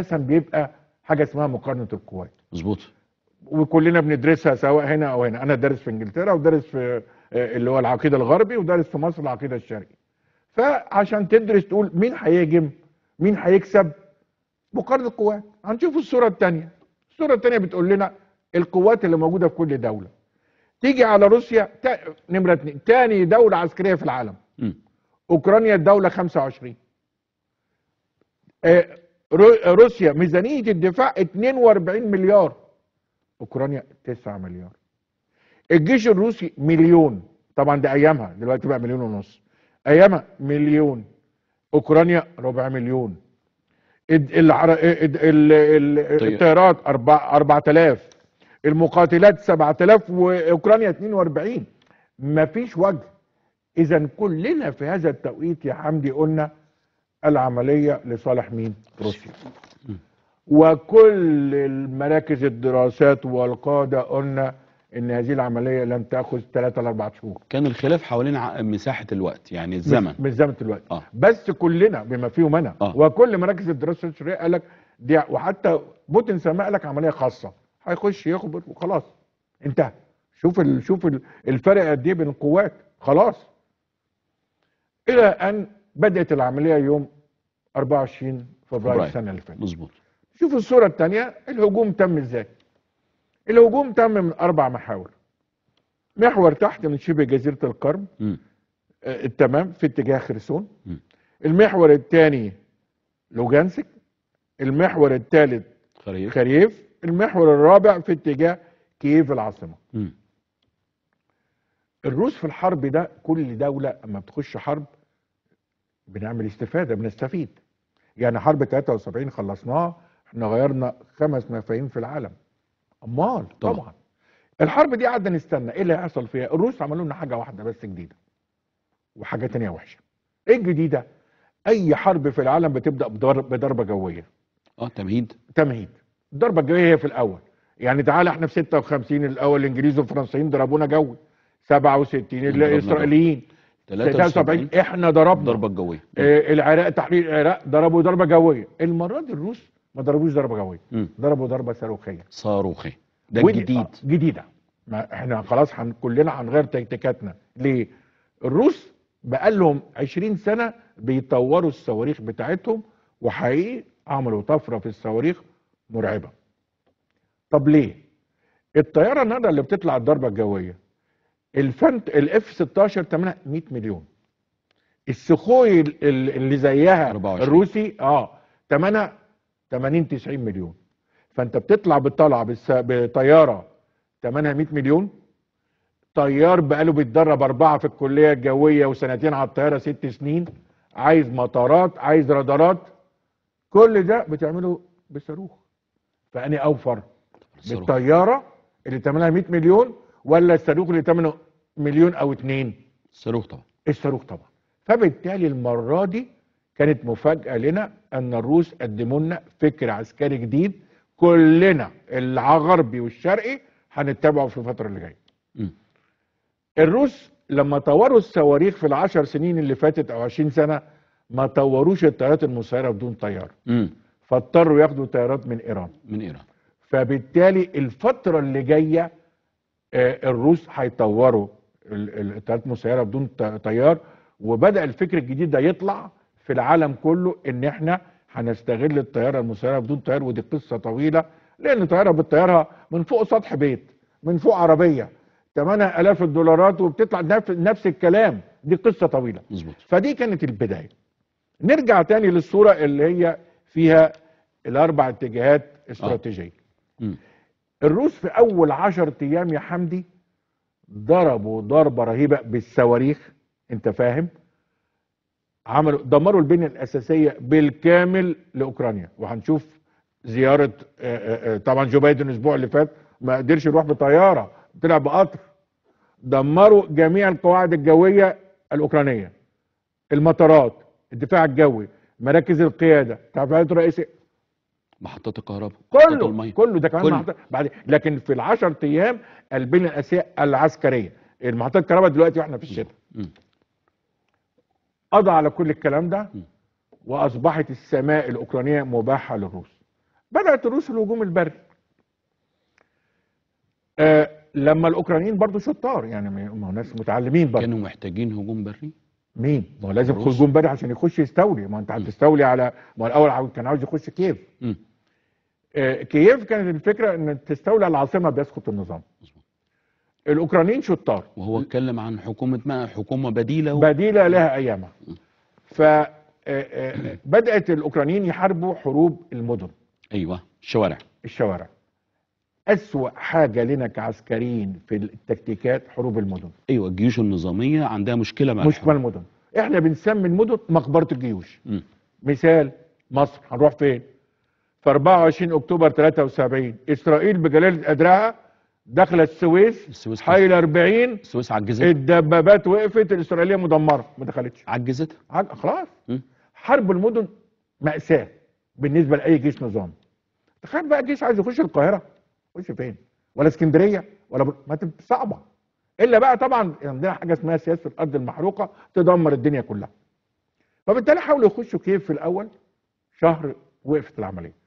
أساسا بيبقى حاجة اسمها مقارنة القوات. مظبوط. وكلنا بندرسها سواء هنا أو هنا. أنا دارس في إنجلترا ودارس في آه، اللي هو العقيدة الغربي ودارس في مصر العقيدة الشرقي. فعشان تدرس تقول مين هيهجم مين هيكسب؟ مقارنة قوات هنشوف الصورة الثانية الصورة الثانية بتقول لنا القوات اللي موجودة في كل دولة. تيجي على روسيا تا... نمرة اتنين. تاني دولة عسكرية في العالم. مم. أوكرانيا الدولة 25 آه، روسيا ميزانية الدفاع 42 مليار. أوكرانيا 9 مليار. الجيش الروسي مليون. طبعا ده أيامها. دلوقتي بقى مليون ونص. أيامها مليون. أوكرانيا ربع مليون. طيب. الطيارات أربع- 4000 المقاتلات 7000 وأوكرانيا 42 مفيش وجه. اذا كلنا في هذا التوقيت يا حمدي قلنا العملية لصالح مين؟ روسيا. وكل المراكز الدراسات والقاده قلنا إن هذه العملية لن تأخذ 3 ل 4 شهور. كان الخلاف حوالين مساحة الوقت يعني الزمن. مش زمن دلوقتي آه. بس كلنا بما فيهم أنا آه. وكل مراكز الدراسة الشرعية قال لك دي وحتى بوتين قال لك عملية خاصة. هيخش يخبط وخلاص. انتهى. شوف ال... شوف ال- الفرق قد إيه بين القوات. خلاص. إلى أن بدأت العملية يوم 24 فبراير فبراير. السنة اللي فاتت. مظبوط. شوف الصورة الثانية الهجوم تم إزاي؟ الهجوم تم من أربع محاور. محور تحت من شبه جزيرة القرم. آه، التمام في اتجاه خرسون. مم. المحور الثاني لوجانسك. المحور الثالث خريف. خريف. المحور الرابع في اتجاه كييف العاصمة. مم. الروس في الحرب ده كل دولة اما بتخش حرب بنعمل استفادة بنستفيد. يعني حرب 73 خلصناها إحنا غيرنا خمس مفاهيم في العالم. أمال طبعا. طبعا. الحرب دي قعدنا نستنى. إيه اللي هيحصل فيها؟ الروس عملوا لنا حاجة واحدة بس جديدة وحاجة تانية وحشة. إيه الجديدة؟ أي حرب في العالم بتبدأ بضرب بضربة جوية. آه تمهيد. تمهيد. الضربة الجوية هي في الأول. يعني تعالى إحنا في 56 الأول الإنجليز والفرنسيين ضربونا جوي. 67 ضربنا الإسرائيليين. 73 إحنا ضربنا. ضربة جوية. آه العراق تحرير العراق ضربوا ضربة جوية. المرة دي الروس ما ضربوش ضربة جوية. ضربوا ضربة صاروخية. صاروخي. ده الجديد آه جديدة. ما إحنا خلاص هن كلنا هنغير تكتيكاتنا. ليه؟ الروس بقالهم 20 سنة بيطوروا الصواريخ بتاعتهم وحقيقي عملوا طفرة في الصواريخ مرعبة. طب ليه؟ الطيارة النهارده اللي بتطلع الضربة الجوية الفنت الاف 16 ثمنها 100 مليون. السخوي ال- ال- اللي زيها 24. الروسي آه ثمنها 80 90 مليون. فانت بتطلع بالس- بطيارة ثمنها 100 مليون. طيار بقاله بيتدرب أربعة في الكلية الجوية وسنتين على الطيارة ست سنين. عايز مطارات عايز رادارات. كل ده بتعمله بصاروخ. فاني أوفر. بالطيارة اللي ثمنها 100 مليون ولا الصاروخ اللي ثمنه مليون أو اتنين؟ الصاروخ طبعا. الصاروخ طبعا. فبالتالي المرة دي كانت مفاجأة لنا أن الروس قدموا لنا فكر عسكري جديد. كلنا الغربي والشرقي هنتبعه في الفترة اللي جاية. الروس لما طوروا الصواريخ في العشر سنين اللي فاتت أو 20 سنة ما طوروش الطيارات المسيرة بدون طيار. فاضطروا ياخدوا طيارات من إيران. من إيران. فبالتالي الفترة اللي جاية آه، الروس هيطوروا ال- ال- الطيارات المسيرة بدون طيار وبدأ الفكر الجديد ده يطلع في العالم كله إن إحنا هنستغل الطيارة المسيرة بدون طيار ودي قصة طويلة لأن طيارة بتطيرها من فوق سطح بيت من فوق عربية ثمنها آلاف الدولارات وبتطلع نفس, الكلام. دي قصة طويلة. مظبوط. فدي كانت البداية. نرجع تاني للصورة اللي هي فيها الأربع اتجاهات استراتيجية. مم. الروس في أول عشر أيام يا حمدي ضربوا ضربة رهيبة بالصواريخ أنت فاهم؟ عملوا دمروا البنية الأساسية بالكامل لأوكرانيا. وهنشوف زيارة آه، آه، آه، طبعا جو بايدن الأسبوع اللي فات ما قدرش يروح بطيارة طلع بقطر. دمروا جميع القواعد الجوية الأوكرانية. المطارات الدفاع الجوي مراكز القيادة تفاعلات رئيسيه محطات الكهرباء محطات كله المية كله ده كمان كله. محطات بعد لكن في العشر أيام البنيه الاساسيه العسكرية المحطات الكهرباء دلوقتي وإحنا في الشتاء. قضى على كل الكلام ده م. وأصبحت السماء الأوكرانية مباحة للروس بدأت الروس الهجوم البري آه لما الأوكرانيين برضو شطار يعني ما هو ناس متعلمين برضو كانوا محتاجين هجوم بري مين؟ ما هو لازم الروس. هجوم بري عشان يخش يستولي ما انت هتستولي على ما الأول كان عاوز يخش كييف مم. آه، كييف كانت الفكرة إن تستولي على العاصمة بيسقط النظام. الأوكرانيين شطار. وهو اتكلم عن حكومة ما؟ حكومة بديلة و... بديلة لها أيامها. ف آه، آه، بدأت الأوكرانيين يحاربوا حروب المدن. أيوه الشوارع. الشوارع. أسوأ حاجة لنا كعسكريين في التكتيكات حروب المدن. أيوه الجيوش النظامية عندها مشكلة مع مشكلة المدن. إحنا بنسمي المدن مقبرة الجيوش. مم. مثال مصر. هنروح فين؟ في 24 أكتوبر 73 إسرائيل بجلالة قدرها داخله السويس السويس حي 40 السويس عجزت الدبابات وقفت الإسرائيلية مدمرة ما دخلتش. عجزت عج- خلاص. مم. حرب المدن مأساة بالنسبة لأي جيش نظامي تخيل بقى جيش عايز يخش القاهرة. يخش فين؟ ولا اسكندرية ولا بر... ما تبقى صعبة. إلا بقى طبعا عندنا حاجة اسمها سياسة الأرض المحروقة تدمر الدنيا كلها. فبالتالي حاولوا يخشوا كيف في الأول. شهر وقفت العملية.